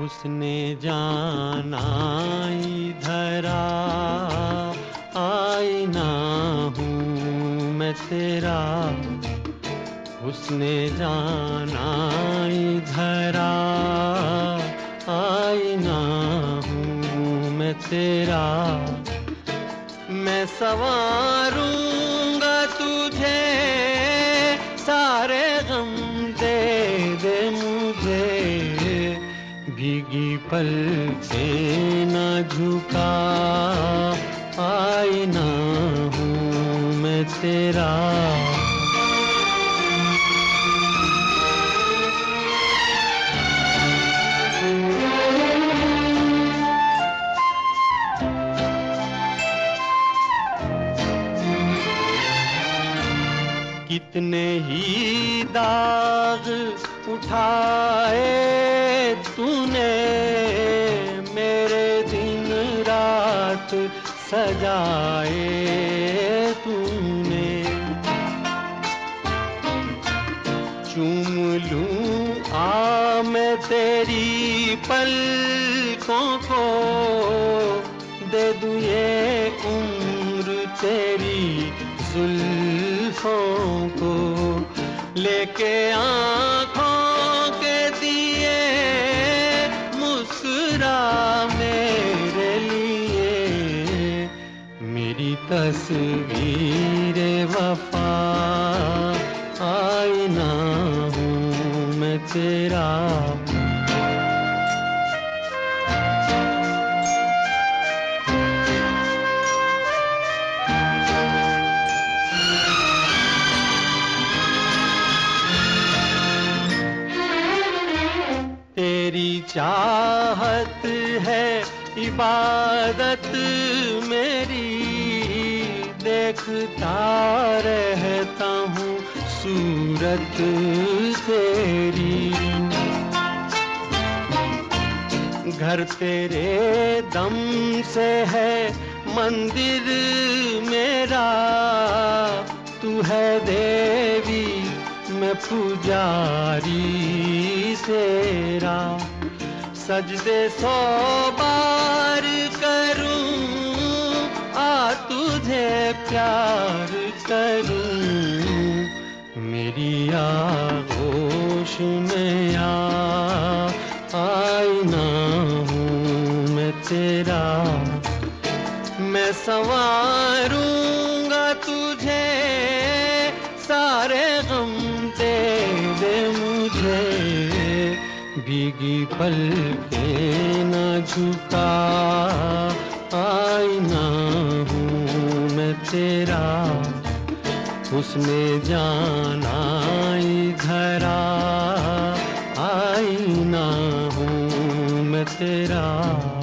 उसने जाना धरा आई ना हूँ मैं तेरा। उसने जाना धरा आईना हूँ मैं तेरा। मैं सवारूँगा तुझे, सारे गम दे दे मुझे। भीगी पल से न झुका आईना हूँ मैं तेरा। कितने ही दाग उठाए तूने मेरे दिन रात सजाए तूने। चूम लूँ, आ मैं तेरी पलकों को, दे दूँ ये उम्र तेरी जुल्फों को। लेके आँखों के दिए मुस्कुरा मेरे लिए। मेरी तस्वीर वफा आईना हूँ मैं तेरा चाहत है इबादत मेरी। देखता रहता हूँ सूरत तेरी। घर तेरे दम से है मंदिर मेरा। तू है देवी, मैं पुजारी तेरा सजदे सौ बार करूँ आ तुझे प्यार करूँ। मेरी आगोश में आ, आईना हूँ मैं तेरा। मैं संवारूँगा तुझे, सारे गम दे दे मुझे। भीगी पल के न झुका। आईना हूँ मैं तेरा, उसने जाना धरा आईना हूँ मैं तेरा।